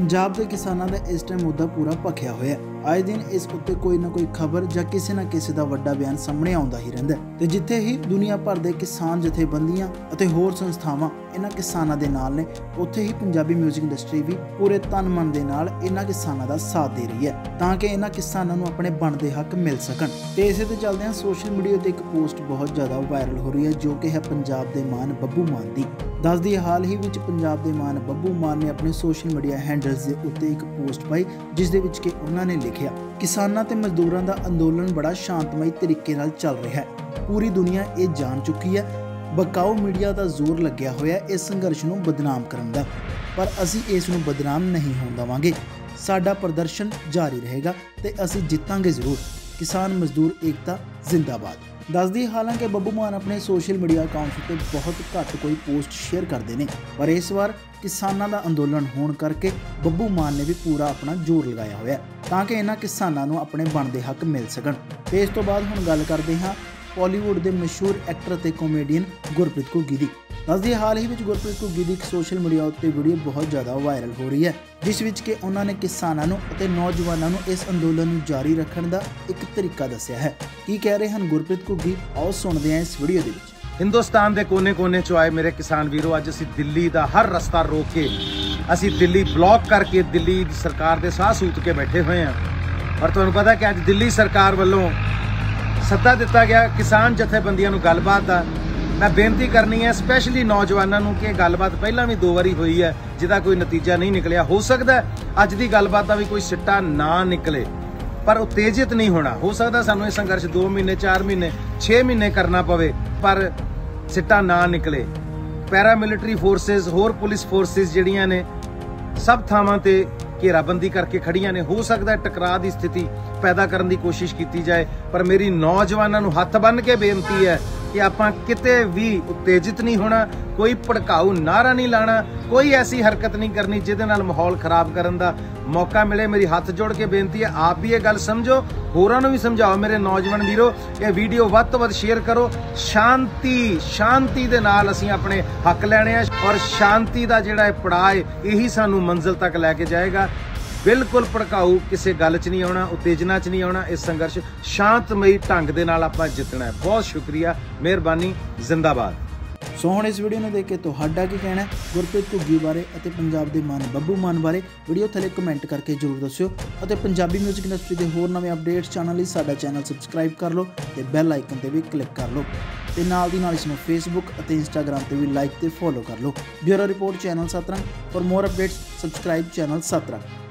ਪੰਜਾਬ ਦੇ ਕਿਸਾਨਾਂ ਦਾ ਇਸ ਟਾਈਮ ਮੁੱਦਾ ਪੂਰਾ ਭਖਿਆ ਹੋਇਆ ਹੈ। ਆਏ ਦਿਨ ਇਸ ਉੱਤੇ ਕੋਈ ਨਾ ਕੋਈ ਖਬਰ ਜਾਂ ਕਿਸੇ ਨਾ ਕਿਸੇ ਦਾ ਵੱਡਾ ਬਿਆਨ ਸਾਹਮਣੇ ਆਉਂਦਾ ਹੀ ਰਹਿੰਦਾ ਹੈ। ਤੇ ਜਿੱਥੇ ਹੀ ਦੁਨੀਆ ਭਰ ਦੇ ਕਿਸਾਨ ਜਥੇਬੰਦੀਆਂ ਅਤੇ ਹੋਰ ਸੰਸਥਾਵਾਂ ਇਹਨਾਂ ਕਿਸਾਨਾਂ ਦੇ ਨਾਲ ਨੇ, ਉੱਥੇ ਹੀ ਪੰਜਾਬੀ 뮤직 ਇੰਡਸਟਰੀ ਵੀ ਪੂਰੇ ਤਨ ਮਨ ਦੇ ਨਾਲ ਇਹਨਾਂ ਕਿਸਾਨਾਂ ਦਾ ਸਾਥ ਦੇ ਰਹੀ ਹੈ, ਤਾਂ ਕਿ ਇਹਨਾਂ ਕਿਸਾਨਾਂ ਨੂੰ ਆਪਣੇ ਬਣਦੇ ਹੱਕ ਮਿਲ ਸਕਣ। ਤੇ ਇਸੇ ਤੇ ਚੱਲਦਿਆਂ ਸੋਸ਼ਲ ਮੀਡੀਆ ਤੇ ਇੱਕ ਪੋਸਟ ਬਹੁਤ ਜ਼ਿਆਦਾ ਵਾਇਰਲ ਹੋ ਰਹੀ ਹੈ, ਜੋ ਕਿ ਹੈ ਪੰਜਾਬ ਦੇ ਮਾਨ ਬੱਬੂ ਮਾਨ ਦੀ। ਦੱਸਦੀ ਹਾਲ ਹੀ ਵਿੱਚ ਪੰਜਾਬ ਦੇ ਮਾਨ ਬੱਬੂ ਮਾਨ ਨੇ ਆਪਣੇ ਸੋਸ਼ਲ ਮੀਡੀਆ ਹੈਂਡਲਸ ਦੇ ਉੱਤੇ ਇੱਕ ਪੋਸਟ ਪਾਈ ਜਿਸ ਦੇ ਵਿੱਚ ਕਿ ਉਹਨਾਂ ਨੇ ਲਿਖਿਆ, ਕਿਸਾਨਾਂ ਤੇ ਮਜ਼ਦੂਰਾਂ ਦਾ ਅੰਦੋਲਨ ਬੜਾ ਸ਼ਾਂਤਮਈ ਤਰੀਕੇ ਨਾਲ ਚੱਲ ਰਿਹਾ ਹੈ। ਪੂਰੀ ਦੁਨੀਆ ਇਹ ਜਾਣ ਚੁੱਕੀ ਹੈ। ਬਕਾਓ ਮੀਡੀਆ ਦਾ ਜ਼ੋਰ ਲੱਗਿਆ ਹੋਇਆ ਇਸ ਸੰਘਰਸ਼ ਨੂੰ ਬਦਨਾਮ ਕਰਨ ਦਾ। ਪਰ ਅਸੀਂ ਇਸ ਨੂੰ ਬਦਨਾਮ ਨਹੀਂ ਹੋਣ ਦੇਵਾਂਗੇ। ਸਾਡਾ ਪ੍ਰਦਰਸ਼ਨ ਜਾਰੀ ਰਹੇਗਾ ਤੇ ਅਸੀਂ ਜਿੱਤਾਂਗੇ ਜ਼ਰੂਰ। ਕਿਸਾਨ ਮਜ਼ਦੂਰ ਏਕਤਾ, ਜ਼ਿੰਦਾਬਾਦ। ਦੱਸਦੀ ਹਾਲਾਂਕਿ ਬੱਬੂ ਮਾਨ ਆਪਣੇ ਸੋਸ਼ਲ ਮੀਡੀਆ ਅਕਾਊਂਟਸ ਉੱਤੇ ਬਹੁਤ ਘੱਟ ਕੋਈ ਪੋਸਟ ਸ਼ੇਅਰ ਕਰਦੇ ਨੇ। ਪਰ ਇਸ ਵਾਰ ਕਿਸਾਨਾਂ ਦਾ ਅੰਦੋਲਨ ਹੋਣ ਕਰਕੇ ਬੱਬੂ ਮਾਨ ਨੇ ਵੀ ਪੂਰਾ ਆਪਣਾ ਜ਼ੋਰ ਲਗਾਇਆ ਹੋਇਆ ਤਾਂ ਕਿ ਇਹਨਾਂ ਕਿਸਾਨਾਂ ਨੂੰ ਆਪਣੇ ਬਣਦੇ ਹੱਕ ਮਿਲ ਸਕਣ। ਤੇ ਇਸ ਤੋਂ ਬਾਅਦ ਹੁਣ ਗੱਲ ਕਰਦੇ ਹਾਂ ਬਾਲੀਵੁੱਡ ਦੇ ਮਸ਼ਹੂਰ ਐਕਟਰ ਤੇ ਕਾਮੇਡੀਅਨ ਗੁਰਪ੍ਰੀਤ ਘੁੱਗੀ ਦੀ। ਦੱਸਦੀ ਹਾਲ ਹੀ ਵਿੱਚ ਗੁਰਪ੍ਰੀਤ ਘੁੱਗੀ ਦੀ ਇੱਕ ਸੋਸ਼ਲ ਮੀਡੀਆ ਉੱਤੇ ਵੀਡੀਓ ਬਹੁਤ ਜ਼ਿਆਦਾ ਵਾਇਰਲ ਹੋ ਰਹੀ ਹੈ, ਜਿਸ ਵਿੱਚ ਕਿ ਉਹਨਾਂ ਨੇ ਕਿਸਾਨਾਂ ਨੂੰ ਅਤੇ ਨੌਜਵਾਨਾਂ ਨੂੰ ਇਸ ਅੰਦੋਲਨ ਨੂੰ ਜਾਰੀ ਰੱਖਣ ਦਾ ਇੱਕ ਤਰੀਕਾ ਦੱਸਿਆ ਹੈ। ਕੀ ਕਹਿ ਰਹੇ ਹਨ ਗੁਰਪ੍ਰੀਤ ਘੁੱਗੀ ਆਓ ਸੁਣਦੇ ਹਾਂ ਇਸ ਵੀਡੀਓ ਦੇ ਵਿੱਚ। ਹਿੰਦੁਸਤਾਨ ਦੇ ਕੋਨੇ-ਕੋਨੇ ਚੋਂ ਆਏ ਮੇਰੇ ਕਿਸਾਨ ਵੀਰੋ, ਅੱਜ ਅਸੀਂ ਦਿੱਲੀ ਦਾ ਹਰ ਰਸਤਾ ਰੋਕ ਕੇ ਅਸੀਂ ਦਿੱਲੀ ਬਲੌਕ ਕਰਕੇ ਦਿੱਲੀ ਦੀ ਸਰਕਾਰ ਦੇ ਸਾਹ ਸੂਤ ਕੇ ਬੈਠੇ ਹੋਏ ਹਾਂ। ਪਰ ਤੁਹਾਨੂੰ ਪਤਾ ਕਿ ਅੱਜ ਦਿੱਲੀ ਸਰਕਾਰ ਵੱਲੋਂ ਸੱਦਾ ਦਿੱਤਾ ਗਿਆ ਕਿਸਾਨ ਜਥੇਬੰਦੀਆਂ ਨੂੰ ਗੱਲਬਾਤ ਦਾ। ਮੈਂ ਬੇਨਤੀ ਕਰਨੀ ਹੈ ਸਪੈਸ਼ਲੀ ਨੌਜਵਾਨਾਂ ਨੂੰ ਕਿ ਇਹ ਗੱਲਬਾਤ ਪਹਿਲਾਂ ਵੀ ਦੋ ਵਾਰੀ ਹੋਈ ਹੈ, ਜਿਹਦਾ ਕੋਈ ਨਤੀਜਾ ਨਹੀਂ ਨਿਕਲਿਆ। ਹੋ ਸਕਦਾ ਅੱਜ ਦੀ ਗੱਲਬਾਤ ਦਾ ਵੀ ਕੋਈ ਸਿੱਟਾ ਨਾ ਨਿਕਲੇ, ਪਰ ਉਤੇਜਿਤ ਨਹੀਂ ਹੋਣਾ। ਹੋ ਸਕਦਾ ਸਾਨੂੰ ਇਹ ਸੰਘਰਸ਼ 2 ਮਹੀਨੇ 4 ਮਹੀਨੇ 6 ਮਹੀਨੇ ਕਰਨਾ ਪਵੇ, ਪਰ ਸਿੱਟਾ ਨਾ ਨਿਕਲੇ। ਪੈਰਾ ਮਿਲਟਰੀ ਫੋਰਸਸ ਹੋਰ ਪੁਲਿਸ ਫੋਰਸਸ ਜਿਹੜੀਆਂ ਨੇ, ਸਭ ਥਾਵਾਂ ਤੇ ਘੇਰਾਬੰਦੀ ਕਰਕੇ ਖੜੀਆਂ ਨੇ। ਹੋ ਸਕਦਾ ਟਕਰਾਅ ਦੀ ਸਥਿਤੀ ਪੈਦਾ ਕਰਨ ਦੀ ਕੋਸ਼ਿਸ਼ ਕੀਤੀ ਜਾਏ, ਪਰ ਮੇਰੀ ਨੌਜਵਾਨਾਂ ਨੂੰ ਹੱਥ ਬੰਨ੍ਹ ਕੇ ਬੇਨਤੀ ਹੈ ਕਿ ਆਪਾਂ ਕਿਤੇ ਵੀ ਉਤੇਜਿਤ ਨਹੀਂ ਹੋਣਾ, ਕੋਈ ਭੜਕਾਊ ਨਾਰਾ ਨਹੀਂ ਲਾਣਾ, ਕੋਈ ਐਸੀ ਹਰਕਤ ਨਹੀਂ ਕਰਨੀ ਜਿਹਦੇ ਨਾਲ ਮਾਹੌਲ ਖਰਾਬ ਕਰਨ ਦਾ ਮੌਕਾ ਮਿਲੇ। ਮੇਰੀ ਹੱਥ ਜੋੜ ਕੇ ਬੇਨਤੀ ਹੈ, ਆਪ ਵੀ ਇਹ ਗੱਲ ਸਮਝੋ, ਹੋਰਾਂ ਨੂੰ ਵੀ ਸਮਝਾਓ। ਮੇਰੇ ਨੌਜਵਾਨ ਵੀਰੋ, ਇਹ ਵੀਡੀਓ ਵੱਧ ਤੋਂ ਵੱਧ ਸ਼ੇਅਰ ਕਰੋ। ਸ਼ਾਂਤੀ ਸ਼ਾਂਤੀ ਦੇ ਨਾਲ ਅਸੀਂ ਆਪਣੇ ਹੱਕ ਲੈਣੇ ਆ ਔਰ ਸ਼ਾਂਤੀ ਦਾ ਜਿਹੜਾ ਇਹ ਪੜਾਅ ਇਹੀ ਸਾਨੂੰ ਮੰਜ਼ਿਲ ਤੱਕ ਲੈ ਕੇ ਜਾਏਗਾ। ਬਿਲਕੁਲ ਭੜਕਾਊ, ਕਿਸੇ ਗੱਲ 'ਚ ਨਹੀਂ ਆਉਣਾ, ਉਤੇਜਨਾ 'ਚ ਨਹੀਂ ਆਉਣਾ, ਇਸ ਸੰਘਰਸ਼ ਸ਼ਾਂਤਮਈ ਢੰਗ ਦੇ ਨਾਲ ਆਪਾਂ ਜਿੱਤਣਾ ਹੈ। ਬਹੁਤ ਸ਼ੁਕਰੀਆ, ਮਿਹਰਬਾਨੀ, ਜ਼ਿੰਦਾਬਾਦ। ਸੋ ਹੁਣ ਇਸ ਵੀਡੀਓ ਨੂੰ ਦੇਖ ਕੇ ਤੁਹਾਡਾ ਕੀ ਕਹਿਣਾ ਹੈ? ਗੁਰਪ੍ਰੀਤ ਘੁੱਗੀ ਬਾਰੇ ਅਤੇ ਪੰਜਾਬ ਦੇ ਮਾਨ, ਬੱਬੂ ਮਾਨ ਬਾਰੇ ਵੀਡੀਓ ਥੱਲੇ ਕਮੈਂਟ ਕਰਕੇ ਜਰੂਰ ਦੱਸਿਓ। ਅਤੇ ਪੰਜਾਬੀ 뮤직 ਇੰਡਸਟਰੀ ਦੇ ਹੋਰ ਨਵੇਂ ਅਪਡੇਟਸ ਜਾਣਨ ਲਈ ਸਾਡਾ ਚੈਨਲ ਸਬਸਕ੍ਰਾਈਬ ਕਰ ਲਓ ਤੇ ਬੈਲ ਆਈਕਨ ਤੇ ਵੀ ਕਲਿੱਕ ਕਰ ਲਓ। ਤੇ ਨਾਲ ਦੀ ਨਾਲ ਇਸ ਨੂੰ ਫੇਸਬੁੱਕ ਅਤੇ ਇੰਸਟਾਗ੍ਰam ਤੇ ਵੀ ਲਾਈਕ ਤੇ ਫੋਲੋ ਕਰ ਲਓ। Bureau report channel Satrang. For more updates subscribe channel Satrang.